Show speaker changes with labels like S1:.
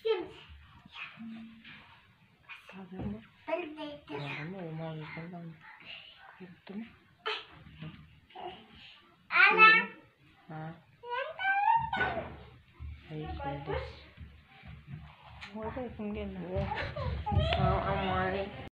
S1: Stimmt. Anna.
S2: Hayır, hayır.
S3: Orada yapım gelmiyor.